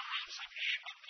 就会有生命。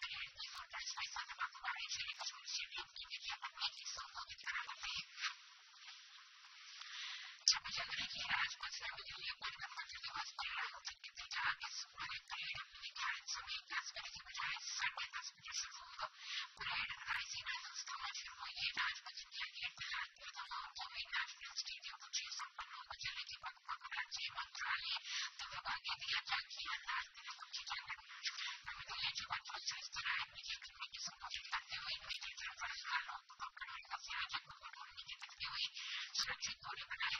最速の素晴らしい通信を見てきたのです。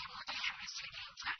Camel Day, I was doing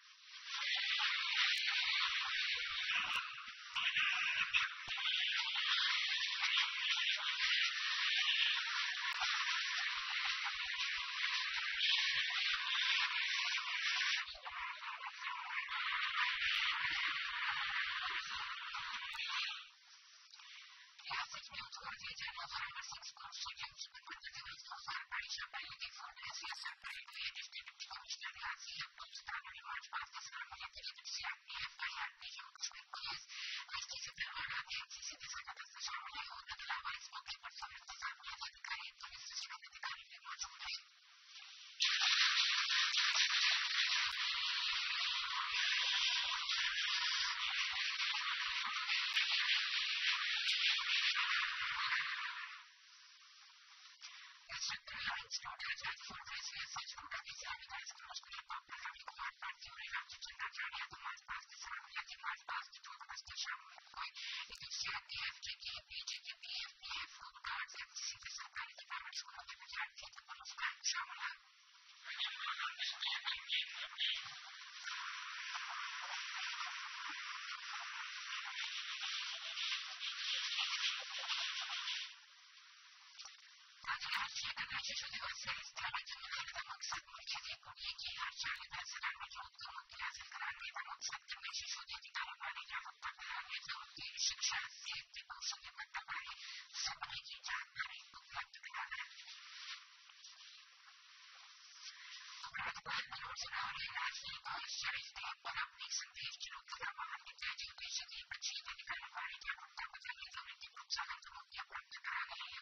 Gracias. şaşırtıcı ve süresi aracılıkları da maksat merkezi komüniki her şehirde sıralama yolda mutlasız kararlı da maksattır ve şaşırtıcı tarafları yahut da kararlı yolun gelişik şahsiyetli kurşun yıkıntıları sımrıcı canları kuvvetliler. Управление Южного России было счастье подобных сандвичей, установок, питателей, пищевых, почитанных, говорили, как будто не заметили, что на двух неправдоподобных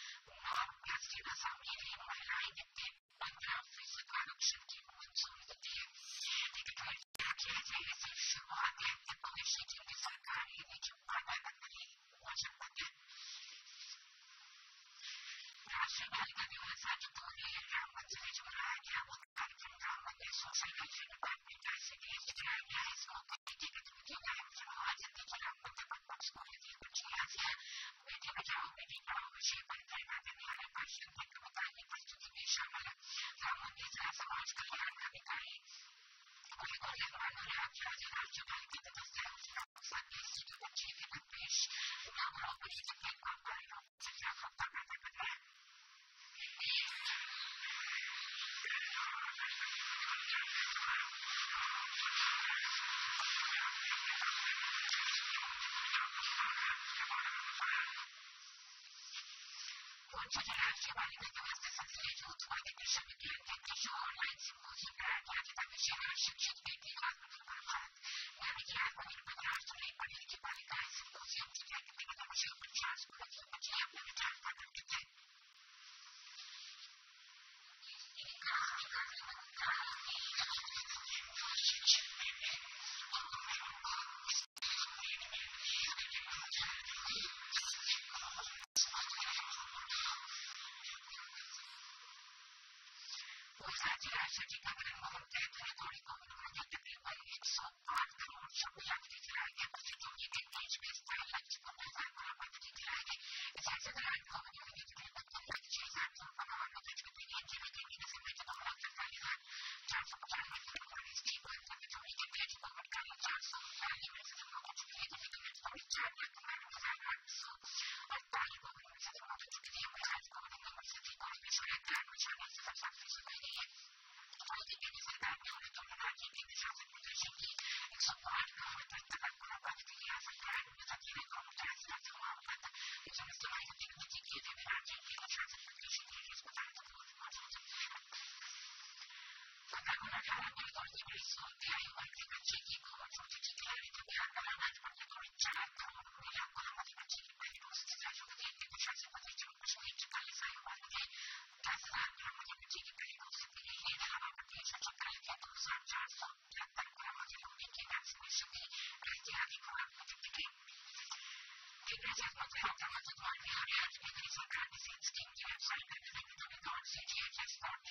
Thank you. Thank you.